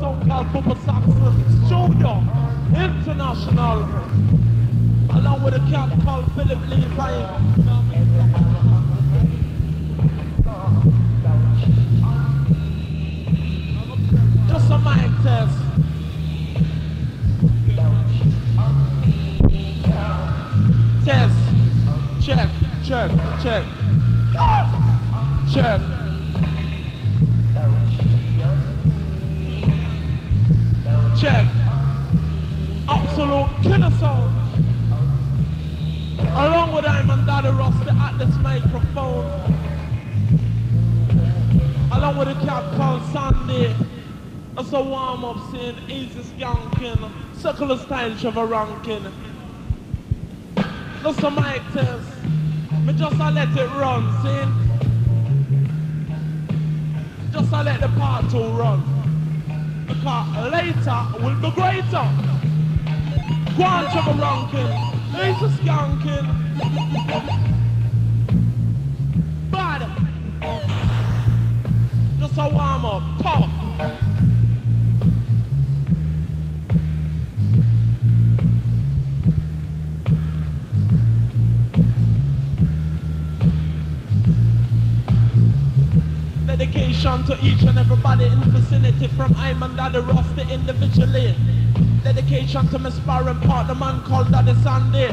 Song called Papa Saxon Studio International. Along with a cat called Philip Lee Pine. Just a mic test. Test. Check, check, check. Ah! Check. Check. Absolute killer sound. Along with I'm and Daddy Rusty at this microphone. Along with the cat called Sandy. That's a warm up scene, easy skanking, circular style Trevor ranking. Just a mic test. Me just a let it run, see? Just a let the part two run. Because later will be greater. Go on, Trevor ranking. Easy skanking. Bad. Just a warm up. Dedication to each and everybody in the vicinity from I'm and Daddy individually. Dedication to my sparring partner man called Daddy Sandy.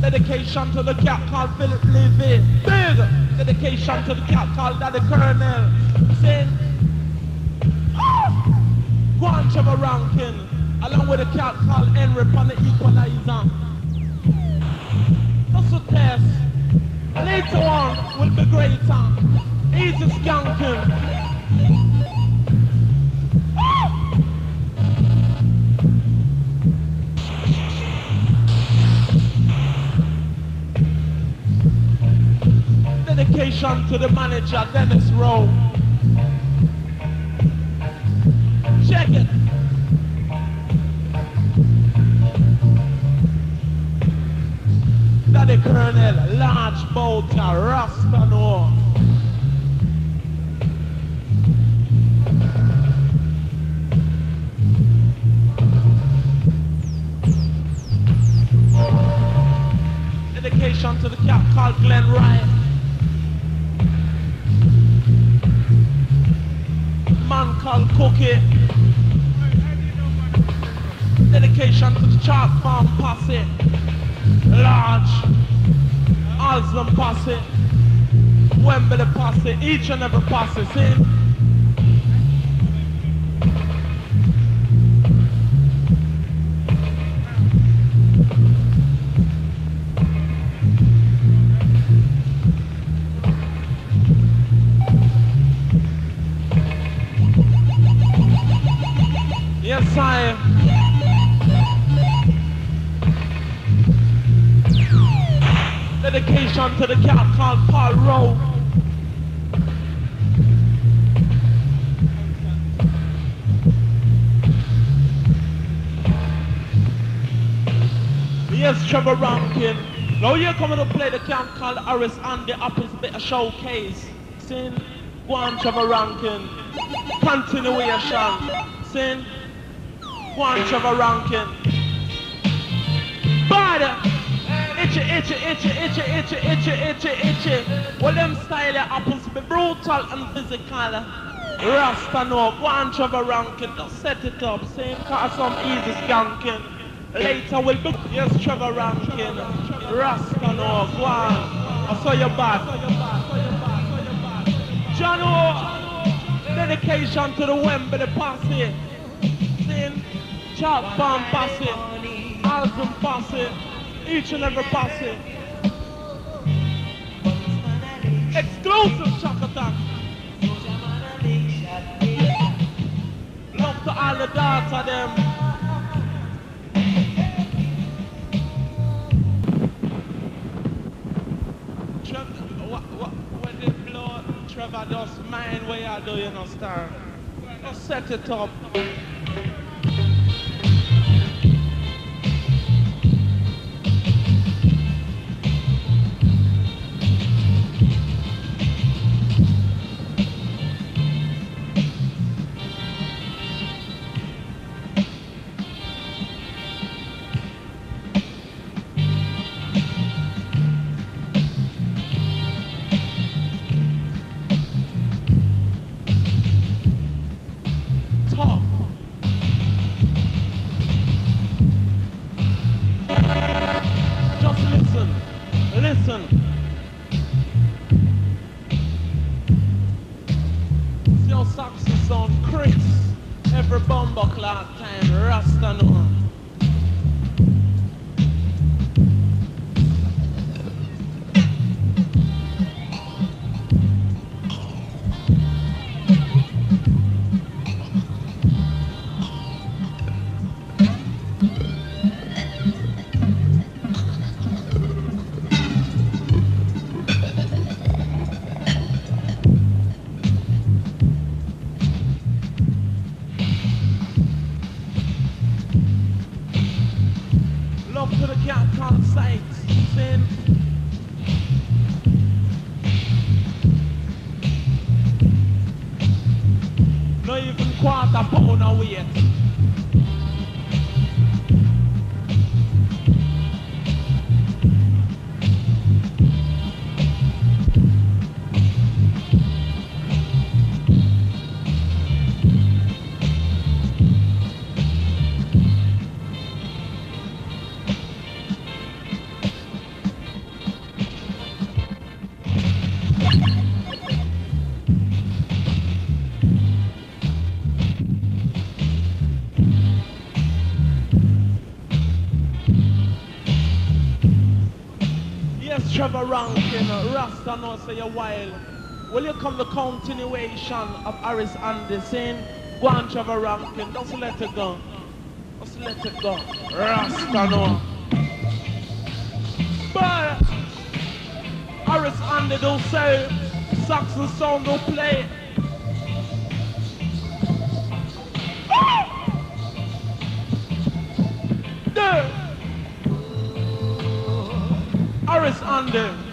Dedication to the cat called Philip Levy. Big! Dedication to the cat called Daddy Colonel. Saying, ah! Go on Trevor Rankin. Along with a cat called Henry on the equalizer. Just a test. Later on will be greater. Easy skanking. Dedication to the manager, Dennis Rowe. Check it. Daddy Colonel, large boat, Rasta no. Dedication to the cat called Glenn Ryan. Man called Cookie. Dedication to the Chalk Farm Posse. Large. Oslam Posse. Wembley Posse. Each and every posse. See? Dedication to the cat called Paul Rowe. Yes, Trevor Rankin. Now you're coming to play the camp called Harris and the Apples Bit of Showcase. Sin, go on Trevor Rankin. Continuation. Sin, go on Trevor Rankin. Itchy, itchy, itchy, itchy, itchy, itchy, itchy, itchy. Well, them style of apples be brutal and physical. Rasta no, go on Trevor Rankin, just set it up, same cause some easy skanking. Later we'll be, yes Trevor Rankin, Rasta no, go on. I saw your back. Jano, dedication to the Wembley posse. Sin, Chalk Farm posse, Alvin posse, each and every posse. Exclusive shock attack. Love to all the daughter them. Trevor, just mind where you do, you star. Just set it up. Know say you're wild. Will you come the continuation of Harris Anderson? Go on, Trevor Rankin, just let it go. Just let it go. Rasta know. But Harris Anderson don't say Saxon sound don't play. Ah! Duh. Harris Under.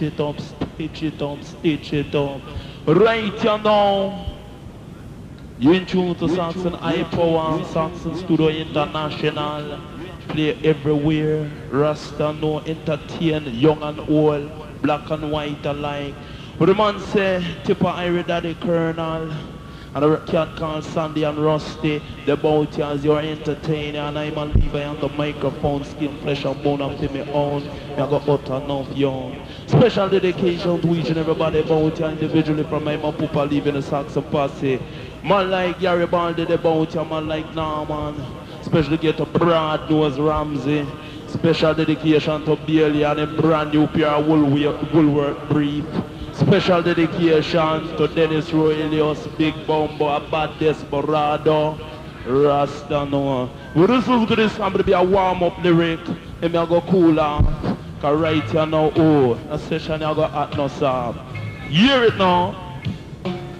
Stitch it up, stitch it up, stitch it up. Right you now. Tune to Saxon High Power and Saxon Studio International. Play everywhere. Rasta no entertain young and old, black and white alike. But the man say, Tippa Irie Daddy Colonel. And the cat called Sandy and Rusty, the bout you as your entertainer, and I'm a lever on the microphone, skin, flesh and bone up to me own. I got utter enough young. Special dedication to each and everybody about you individually from my mom papa leaving the Saxon posse. Man like Gary Baldy, the bout you, man like Norman. Especially get to Broad Nose Ramsey. Special dedication to Bailey and a brand new pair of Woolworth, Woolworth brief. Special dedication to Dennis Roelius, Big Bombo, Abad Desperado, Rasta Noah. Well, this is good, this going to be a warm-up lyric. And I go cool off. Cause right here now, oh, a session I go at no soft. Hear it now.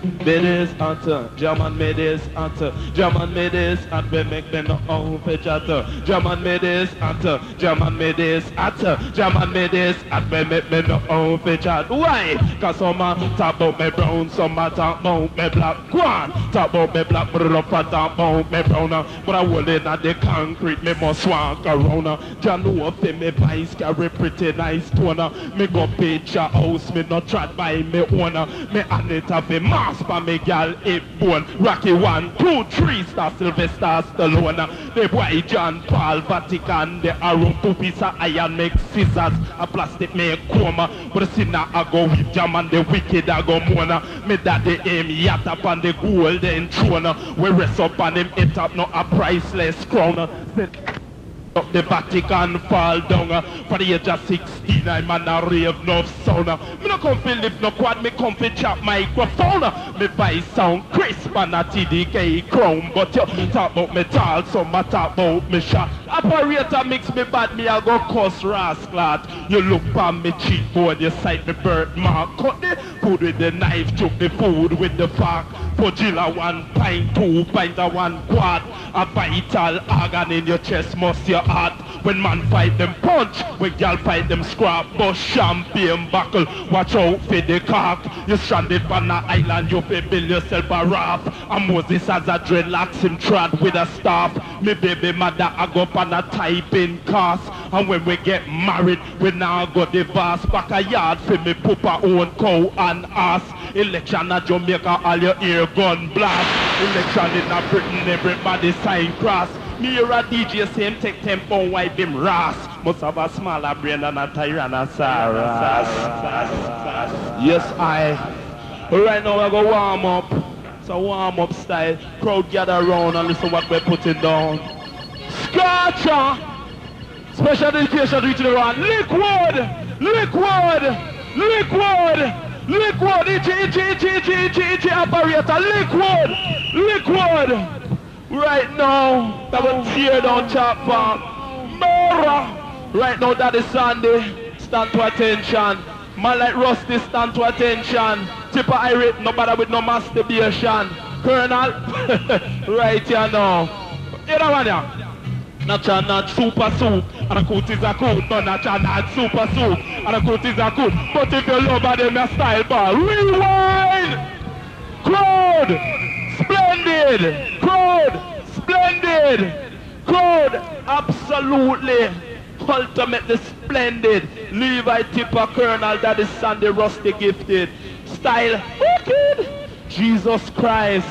Medes ante, German medes ante, German medes ante, we make me no own pechato. German medes ante, German medes ante, German medes ante, we make me no own pechato. Why? Cause some man talk about me brown, some man talk about me black. On, talk about me black, but up and talk about me brown. But I will in the concrete, me must walk around. John know if me vice carry pretty nice toner. Me go picture house, me not trot by me owner. Me and it have a mask for me gal hip bone. Rocky one, two, three star Sylvester Stallone. The boy John Paul Vatican. The arrow two piece of iron make scissors. A plastic make coma. But the sinner I go with jam and the wicked I go mona. Me daddy aim yacht up on the golden throne. We rest up on him it up no a priceless crown. The Vatican fall down uh, For the age of 16 I'm on a rave no sound uh. Me no come fi lift no quad Me come fi chop microphone uh. Me voice sound crisp and a TDK chrome But you talk about me tall So me talk about me shot Operator mix me bad Me a go cuss rascal You look on me cheek board You sight me birthmark Cut the food with the knife Choke the food with the fork Pugilla one pint Two pint one quad. A vital organ in your chest Must your heart When man fight them punch When gal fight them scrap. But champagne buckle Watch out for the cock. You stranded on an island You fi build yourself a raft. And Moses has a dreadlocks him trod with a staff. Me baby mother I go on a typing cast. And when we get married We now go divorce. Back a yard for me papa own cow and ass. Election at Jamaica All your ear gun blast. Election in Britain Everybody sign cross me hear a DJ say him take tempo wipe him ras Must have a smaller brain than a Tyrannosaurus Yes I Right now we go warm up It's a warm up style Crowd gather around and listen what we're putting down Scorcher Special dedication to and Liquid Liquid Liquid Liquid Itchy itchy itchy itchy itchy itchy operator Liquid Liquid Right now, that will tear down Chalk Farm. Mara! Right now, that is Sandy. Stand to attention. Man like Rusty, stand to attention. Tippa Irie, no with no masturbation. Colonel, right here now. You know what yeah? Nacha not super soup, and a coat is a coat, but nacha not super soup, and a coat is a coat. But if you love them, your style bar, rewind! Crowd! Splendid! Crowd! Splendid! Crowd! Absolutely! Ultimately splendid! Levi Tippa Colonel, that is Sandy Rusty gifted. Style wicked! Jesus Christ!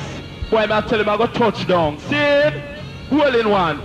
Boy, I tell him I got touchdown. See? Well in one.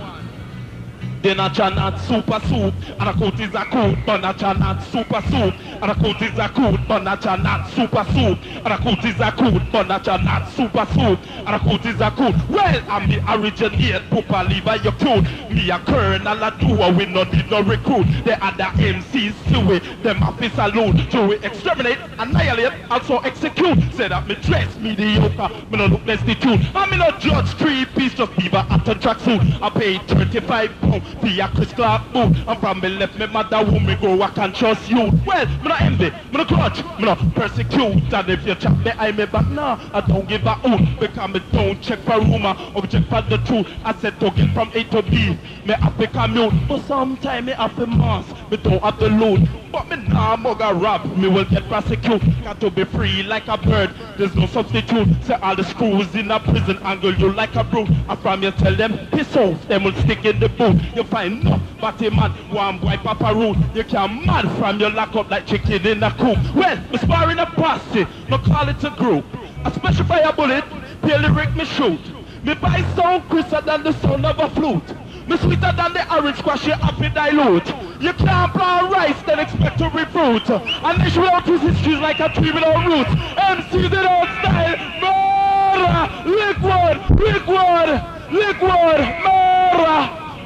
Then a chan not super soup, and a coat is a coat, but a chan not super soup, And a coot is a coot, but not a not super soup. And a coot is a coot, but not a not super soup. And a coot is a coot. Well, I'm the originate Papa Levi, you cute. Me a colonel, a doer, we no need no recruit. The other MCs to it, them office salute. To it, exterminate, annihilate, also execute. Say that me dress mediocre, me no look destitute. And me no judge three piece, just beaver after track suit. I pay 35 pound for a Chris Clark boot. And from me left me mother who me go, I can trust you. Well, me no envy, me no grudge, me no persecute. And if you chat behind me back, nah, I don't give a hoot. Because me don't check for rumor, or check for the truth. I said to get from A to B, me have to commute. But sometime me have to mask, me don't have to loot. But me nah mug a rap, me will get prosecuted. Got to be free like a bird, there's no substitute. Say all the screws in a prison angle you like a brute. And from you tell them, piss off, them will stick in the boot. You find no batty man, one boy papa root. You can mad from your lock up like chicken in a coop. Well, me sparring a posse, no call it a group. A special fire bullet, pay lyric me shoot. Me buy sound crisper than the sound of a flute. Me sweeter than the orange squash you to dilute. You can't plant rice then expect to refruit. And this without his histories like a tree without roots. MCs without style, murder, liquid, liquid, liquid, murder,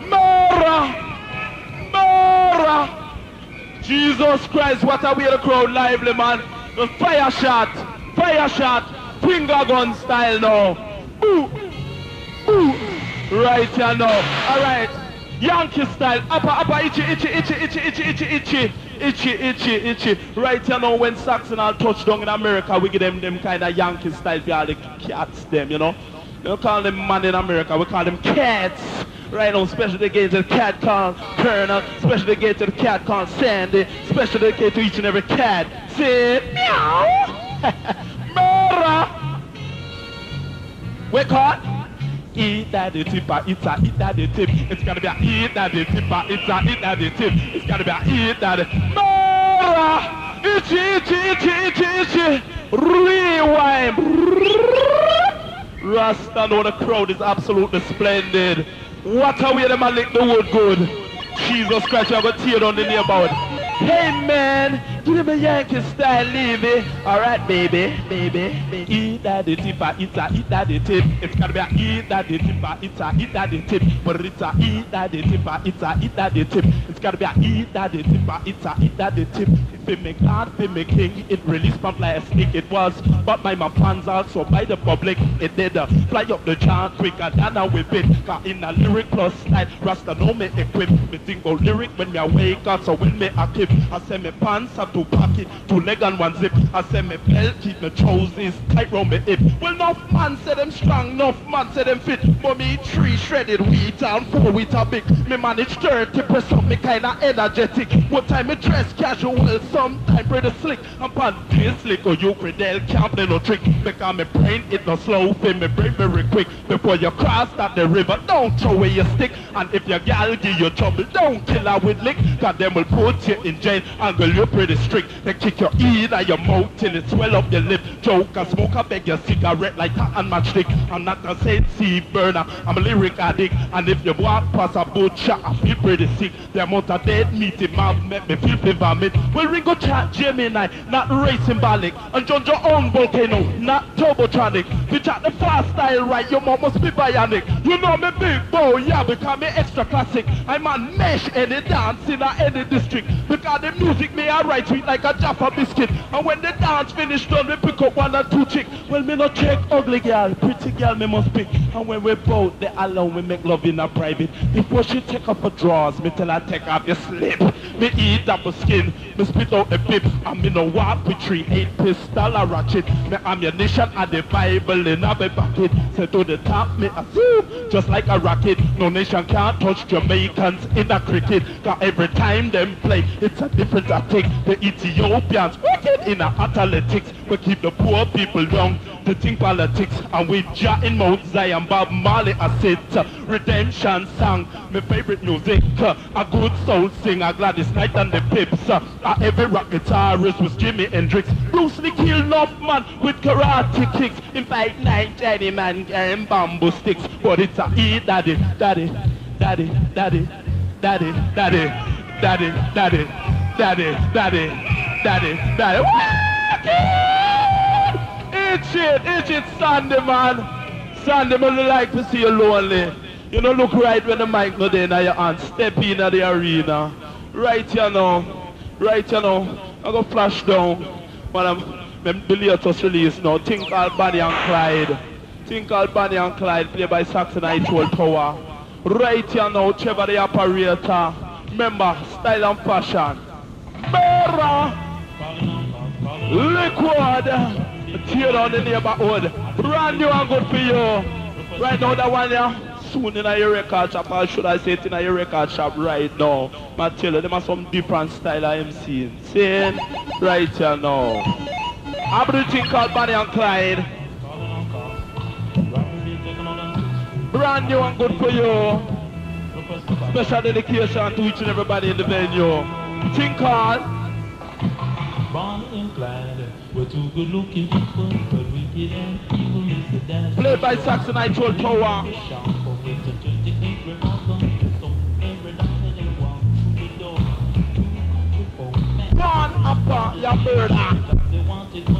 murder, murder. Jesus Christ, what a way to crowd lively, man. The fire shot, fire shot, finger gun style now. Boo, boo. Right here now. Alright. Yankee style. Upper, upper, itchy, itchy, itchy, itchy, itchy, itchy, itchy. Itchy, itchy, itchy. Right here now when Saxon all touch down in America, we give them them kind of Yankee style for all the cats them, you know. We don't call them man in America, we call them cats. Right now, special dedicated to the cat called Colonel, special dedicated to the cat called Sandy, special dedicated to each and every cat. Say meow. Murder. We caught. Eat that the tipper, it's a eat that the tip. It's gotta be a eat that the tipper, it's a eat that the tip. It's gotta be a eat that the Murder! Itchy, itchy, itchy, itchy, itchy. Rewind. Rasta know the crowd is absolutely splendid. What a way them a lick the wood good. Jesus Christ, you got tear down the neighborhood. Hey man, give me a Yankee style, it. Alright, baby, baby, baby. Eat that the tipper, it's a eat that the tip. It's gotta be a eat that the tipper, it's a eat that the tip. But it's a eat that the tipper, it's a eat that the tip. It's gotta be a eat that the tipper, it's a eat that the tip. Make God, it make king, it really spun like a snake. It was, but by my plans also by the public, it did uh, fly up the chart quicker than a whip it. Got in a lyric plus style, Rasta know me equip. Me think about lyric when me awake, up, so when me active, I say me pants have pack it, two leg and one zip. I say me belt keep me trousers tight round me hip. Well, enough man say them strong, enough man say them fit. But me three shredded wheat and four wheat a big. Me manage 30 percent, me kinda energetic. What time me dress casual, sometime pretty slick. I'm pan this slick or you credel can't play no trick. Because me brain it no slow, feel me brain very quick. Before you cross that the river, don't throw away your stick. And if your gal give you trouble, don't kill her with lick. Cause them will put you in jail and girl you pretty strict. They kick your ear and your mouth till it swell up your lip. Joke and smoke, I beg your cigarette like that and matchstick. I'm not a sea burner, I'm a lyric addict. And if you walk past a butcher, I feel pretty sick. The amount of dead meat in my make me feel the vomit. Well, Ringo chat Gemini, not race symbolic. And John your own volcano, not turbotronic. You chat the fast style right, your mom must be bionic. You know me big boy, yeah, because me extra classic. I'm on mesh any dance in a any district. Because the music me I write sweet like a Jaffa biscuit. And when the dance finish done, we pick up one or two chick. Well, me not check ugly girl, pretty girl me must pick. And when we both, they alone, we make love in a private. Before she take off her drawers, me tell her take off your slip. Me eat double skin, me spit out a bib. And me no walk with three eight pistol or ratchet. Me ammunition and the Bible in a bucket. Say to the top, me a zoom, just like a rocket. No nation can't touch Jamaicans in a cricket. Every time them play, it's a different tactic. The Ethiopians wicked in a athletics. We keep the poor people young to think politics. And we Jah in Mount Zion, Bob Marley, I uh, redemption song, my favorite music. uh, a good soul singer, Gladys Knight and the Pips. Uh, uh, every rock guitarist was Jimi Hendrix. Bruce Lee killed enough man with karate kicks. In fact, nine Chinese man carrying bamboo sticks. But it's a E daddy, daddy, daddy, daddy, daddy, daddy, daddy, daddy, daddy, daddy. daddy, daddy. Itch itch it, Sandy, man. Sandy, man, like to see you lonely. You know, look right when the mic not there in your hand. Step in the arena. Right here now. Right here now. I go flash down. Um, when I'm, when the latest release now. Think called Bonnie and Clyde. Think called Bonnie and Clyde, played by Saxon Nightwall Tower. Right here now, Trevor the operator. Remember, style and fashion. Bearer. Liquid. Tear down the neighborhood. Brand new and good for you. Right now, that one, yeah. Soon in your record shop, or should I say it in your record shop right now. I tell you, them are some different style I am seeing. Seeing? Right here now. Everything called Bonnie and Clyde. Brand new and good for you. Special dedication to each and everybody in the venue. Think called Born and Clyde, we're two good looking people, but wicked and evil is the dance. Played by Saxon Nitro Tower. Born upper your bird act.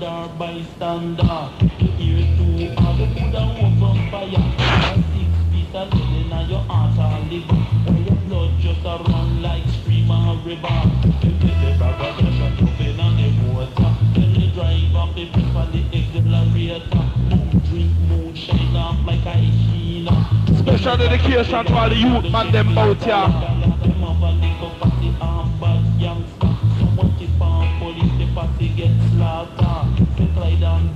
bystander. Here to too hard, you could have open fire. And six feet of lead in your heart liver. Where your blood just a run like stream or river. The jumping on the water. Then you drive up the the accelerator. Moon drink, moon shine off like a. Special dedication to all the youth man them out here.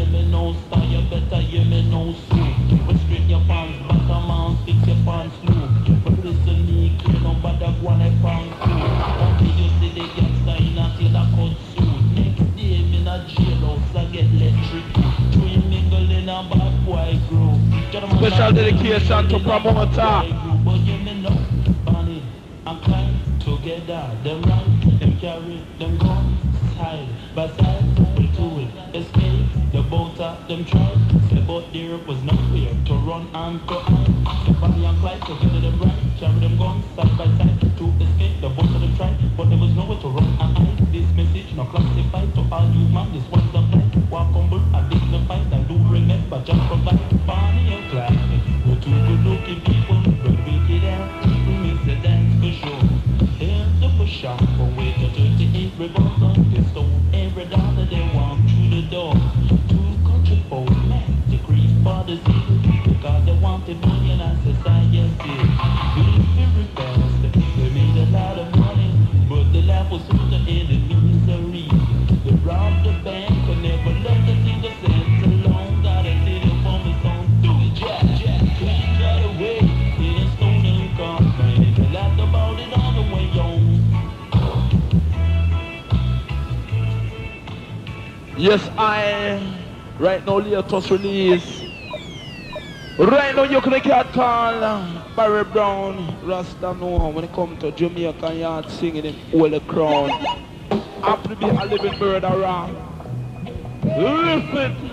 You me no better you me no. But straight your pants back, a man fix your pants loop. But listen me, clean up bad that one I found too. Until you see the in a tailor cut suit. Next day me na jailhouse, I get electric. Three mingle in a bad boy group. Special dedication to promoter. But you me know, Bonnie and Clyde together, them run, them carry, them them try, say but there was nowhere to run and hide, so Bonnie and Clyde together, them run, carry them guns, side by side, to escape, the boat of them try, but there was nowhere to run. And hide, this message not classified to all you man, this one's the fight, walk humble and dignified, and do remember, just provide, Bonnie and Clyde, we're two good looking people, but wicked and evil makes the dance for sure. Here's the push up, from way to 38 revolver, Yes, I. Right now, latest release. Right now, you can cat call Barry Brown, Rasta Noah when it comes to Jamaican yard singing in the crown. Happy to be a living around. Listen.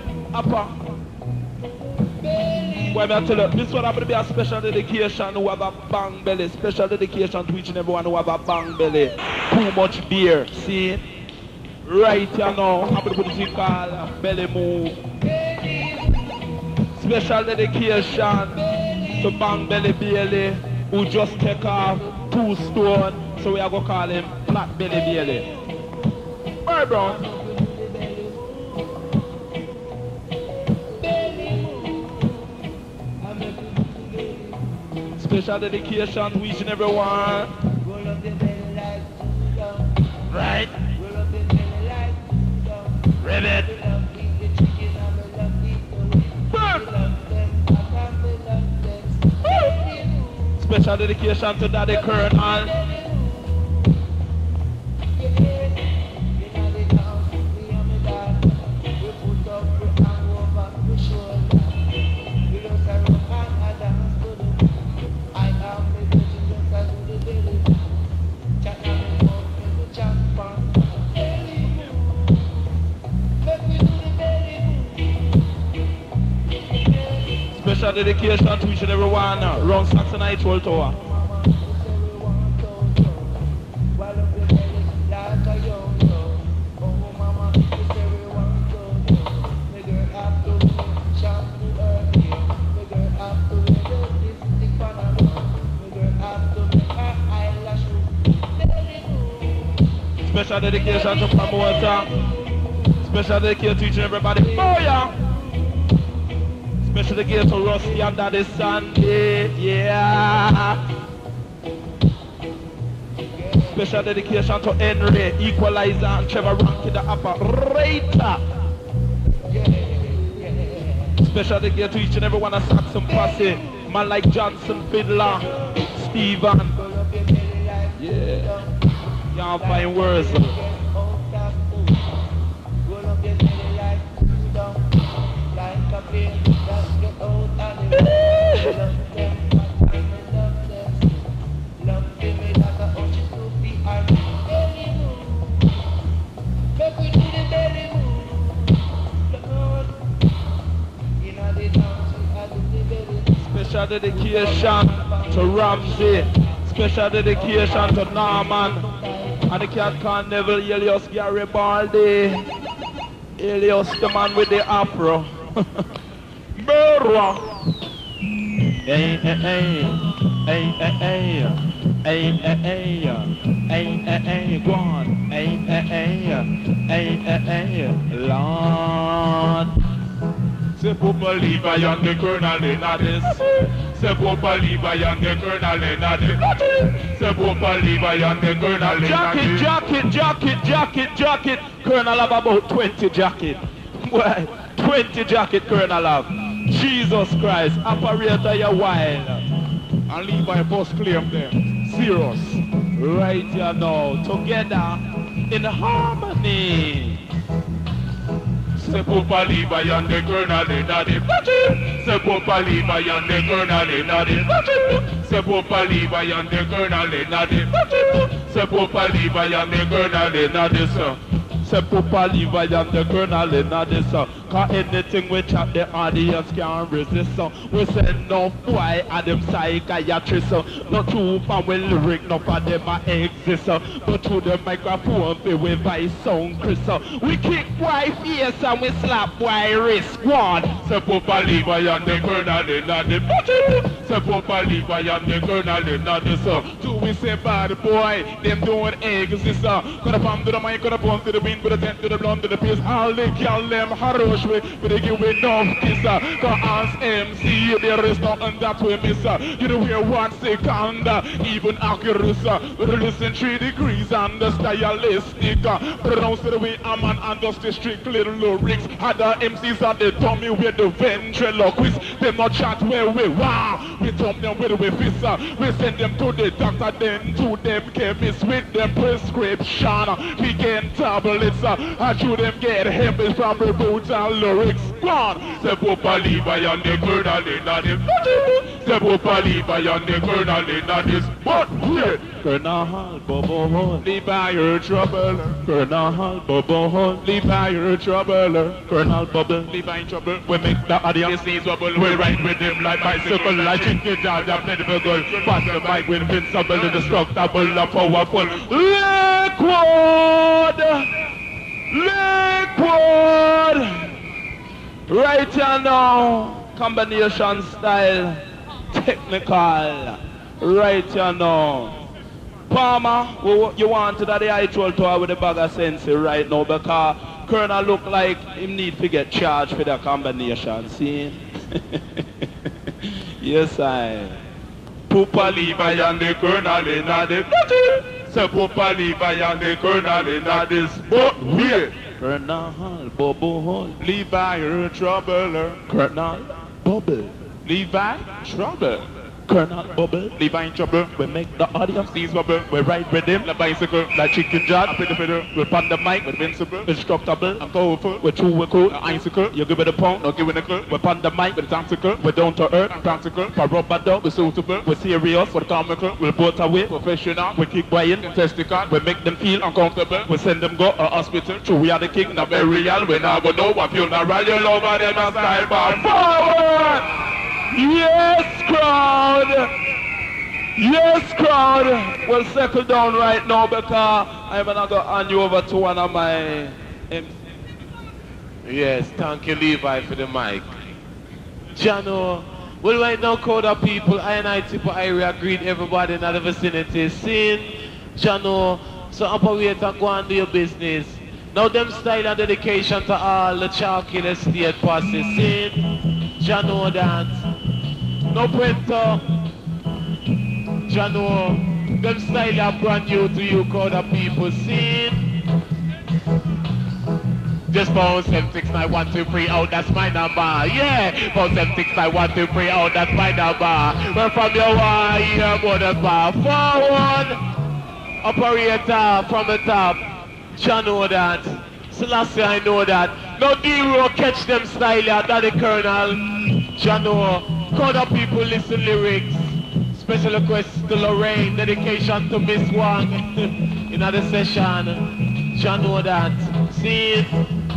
Boy, me I tell you, this one happen to be a special dedication who have a bang belly. Special dedication to each and everyone who have a bang belly. Too much beer, see? Right you know, I'm gonna put it call belly move. Special dedication to Bang Belly Bailey, who just take off two stone, so we are gonna call him Flat Belly Bailey. Alright, bro. Special dedication to each and every one. Right? Ribbit. Special dedication to Daddy Colonel. Special dedication to each and every one. uh, Round Saxon Night World Tower. Special dedication to promoter. Special dedication to each and everybody. Oh yeah. Special dedication to Rusty and Daddy Sandy. Yeah. Special dedication to Henry, Equalizer, and Trevor Rankin, the operator. Special dedication to each and every one of Saxon Posse. Man like Johnson Fiddler, Steven. Yeah. Y'all find words. Dedication to Ramsey. Special dedication to Norman. And the cat can never Elias Garibaldi. Elias the man with the afro. Burra. Hey, hey, hey. Hey, hey, hey. Hey, hey, hey. Hey, hey, hey. Go on. Hey, hey, hey. Hey, hey, hey. Lord. C'est pour I on the colonel in. C'est pour I on the colonel in. C'est pour pas leave I on colonel Jacket, jacket, jacket, jacket, jacket. Colonel have about 20 jacket. Why? 20 jacket Colonel have. Jesus Christ. Operator, you wild. And Levi post claim them. Serious. Right you know. Together in harmony. C'est pour pas on the colonel in a this. C'est pour pas on the colonel in a this. C'est pour pas on the colonel in a this. C'est pour pas leave I on the colonel in a this. Say Papa Levi and the A Cause anything we chat the audience can't resist uh. We say no boy and them psychiatrists uh. Not true for we lyric, no for them a exist uh. But through the microphone fi we voice sound crisp uh. We kick boy face and we slap boy wrist One pour pas leave I on the colonel in a this. C'est pour pas leave I on the colonel in a this. Do we say bad boy, them don't exist uh. Coulda bomb to the mic, coulda bomb to the bean, coulda tent to the blunt to the piece All the gal them harush we, but they give we enough kiss uh. Cause MC, there is nothing that we miss uh. You don't hear one second, uh, even accurate uh. Listen three degrees and the stylistic uh. Pronounce the way a man understands the strict little lyrics Other MCs are the dummy with the ventriloquist They not chat where we wow We thump them with we fist uh. We send them to the doctor then to them chemists with them prescription We get tablets uh. And should them get heavy from the brutal lyrics Gone C'est pour pas leave I on the colonel in a this. C'est pour pas leave I on the colonel in a this. But here, Colonel Bobo Holy by your trouble Colonel Bobo Holy by your trouble Colonel Bubble leave I in trouble. We make the audience knees wobble. We ride with them like bicycle, like chicken dog, that plentiful girl. Pass the mic with invincible, indestructible, and powerful. Liquid Liquid! Right here now, combination style, technical. Right here now. Palmer, you want to the actual tour with the bag of sense right now because Colonel look like him need to get charged for the combination. See? yes, I. Pupa Levi and the Colonel in the. Say Pupa Levi and the Colonel in this boat. Wait. Colonel Bubble Levi, you're in trouble. Colonel Bubble Levi, trouble. Colonel Bubble Levi trouble. We make the audience These bubble. We ride with him The bicycle, like chicken jar, up in the fiddle. We pan the mic With invincible. Instructable I'm powerful. we're true we cool An icicle. You give it a pound No giving a clue. We pan the mic With tactical. we're down to earth I'm practical. For rubber dub we're suitable. we're serious For comical. we're both away Professional. We kick buying testicle. We make them feel uncomfortable. We send them go A hospital. True we are the king Not very real. We now go know what funeral you love and them a style bar forward. Yes, crowd. Yes, crowd. We'll settle down right now because I'm gonna go hand you over to one of my. MC. Yes, thank you Levi for the mic. Jano, well right now crowd of people, I and I Tippa Irie greet everybody in the vicinity. Seeing Jano, so operator go and do your business. Now them style and dedication to all the Chalky estate passes. Seeing Jano dance. No printer. Jano, them style are brand new to you call the people. Seeing just phone one two three oh that's my number. Yeah, phone one two three oh that's my number. We're from your wire, mother bar. Forward, operator from the top. John know that. Selassie, I know that. No D-Row catch them style, that the Colonel. John Crowd people listen lyrics. Special request to Lorraine, dedication to Miss Wang in the session. John know that. See it?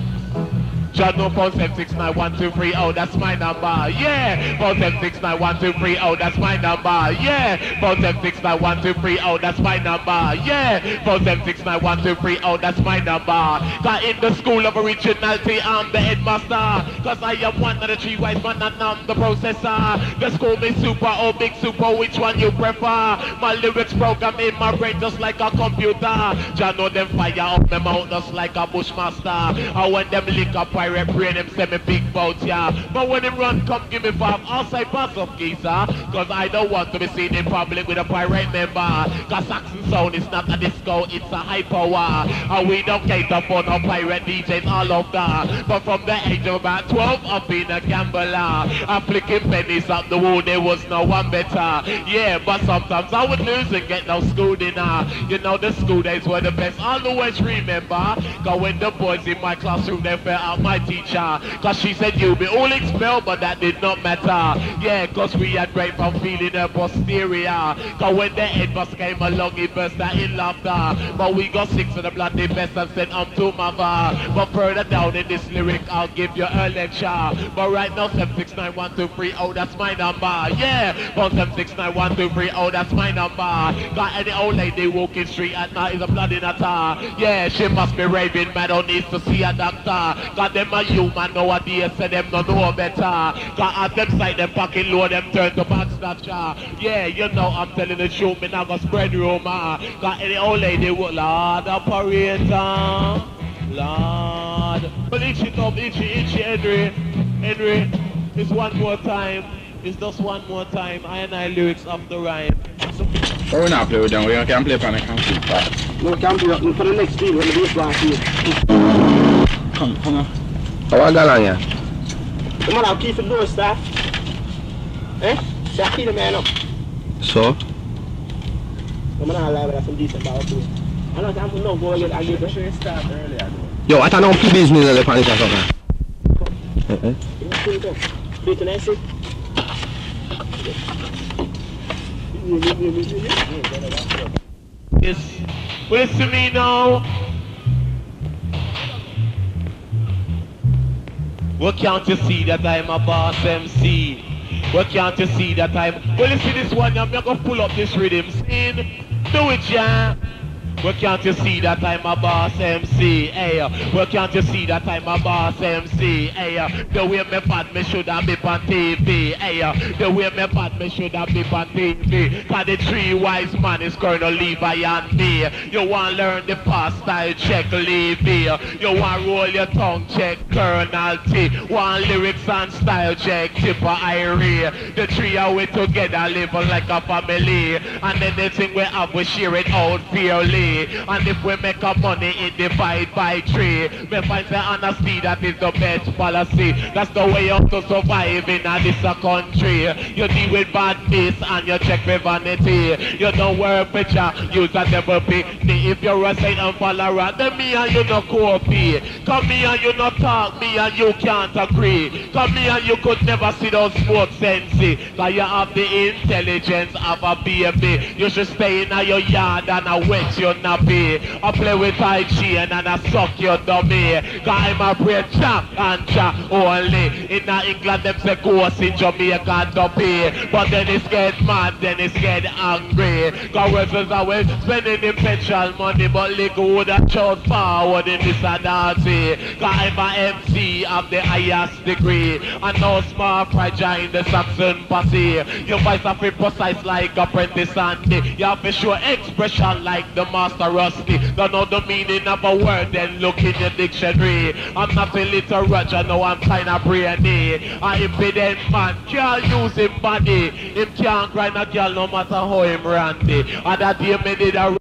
John no phone seven six nine one two three oh that's my number. Yeah, phone seven six nine one two three oh that's my number. Yeah, phone seven six nine one two three oh that's my number. Yeah, phone seven six nine one two three oh that's my number. Got in the school of originality, I'm the headmaster. Cause I am one of the three wise men and I'm the processor. The school me super or big super, which one you prefer? My lyrics program in my brain just like a computer. John know them fire up my mouth just like a bushmaster. And when them lick up pirate brain, them say me big bout ya. But when him run, come give me five outside pass of geezer. Cause I don't want to be seen in public with a pirate member. Cause Saxon sound is not a disco, it's a high power. And we don't cater for no pirate DJs all of that. But from the age of about 12, I've been a gambler. I'm flicking pennies up the wall, there was no one better. Yeah, but sometimes I would lose and get no school dinner. You know the school days were the best, I'll always remember. Cause when the boys in my classroom, they felt out my teacher. Cause she said you'll be all expelled, but that did not matter. Yeah, cause we had great fun feeling her posterior. Cause when the head bus came along, he burst out in laughter. But we got six of the bloody best and sent them to mother. But further down in this lyric, I'll give you a lecture. But right now, 7691230, oh, that's my number. Yeah, but 7691230, oh, that's my number. Got any old lady walking street at night is a bloody nutter. Yeah, she must be raving mad or needs to see a doctor. Got them a human nowadays, say them no know better. Got at them side, them fucking low, them turn to back snatcher. Yeah, you know I'm telling the truth, me now go spread rumor. Got any old lady with Lord operator. Lord. But itchy up, itchy, itchy, Henry. Henry, it's one more time. It's just one more time. I and I lyrics off the rhyme. So, Oh, we're not play with them. We can play for the country. No, can't do that. For the next video, when the bass line here. Come, come on. Awa galan yan? Mwen av ki fidlo sa. Eh? Sa ki de men an. So? Mwen av la wala fin disen ba wak pou. Anan sa mwen nou go yon agi de. Yo, atan nou pi biznis ele panik an sokan. Eh eh. Yon pi yon. Pi yon en si. Yes. Listen to me now. Well, can't you see that I'm a boss MC? Well, can't you see that I'm... Well, you see this one, I'm going to pull up this rhythm. Scene. Do it, yeah. Well, can't you see that I'm a boss MC? Hey, well, can't you see that I'm a boss MC? Hey, the way me bad, me should have been on TV. Hey, the way me bad, me should have been on TV. Cause the three wise man is Colonel Levi and me. You want learn the past style, check Levi. You want roll your tongue, check Colonel T. Want lyrics and style, check Tippa Irie. The three are we together, living like a family. And anything we have, we share it out fairly. And if we make a money, it divide by three. Me find the honesty that is the best policy. That's the way out to survive in a this a country. You deal with badness and you check with vanity. You don't work with ya, use a devil pay. If you're a Satan follower, then me and you no copy. Come me and you no talk, me and you can't agree. Come me and you could never see those sports sense. Cause you have the intelligence of a baby. You should stay in your yard and I wet your nappy. I play with Chi and I suck your dummy. Cause I'm a bread champ and chop only. In England, them say ghost in Jamaica dumpy. But then it's get mad, then it's get angry. Cause we're always spending the petrol money, but legal would have chose forward in this that. Cause I'm a MC of the highest degree. And no small fragile in the Saxon posse. Your voice to precise like apprentice Andy. You have to show expression like the master Rusty. Don't know the meaning of a word, then look in your dictionary. I'm not a little Roger, no I'm kinda brainy. I impedent man can't use him body. Him can't grind a girl no matter how him randy. And that day me did a